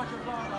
Fuck your phone.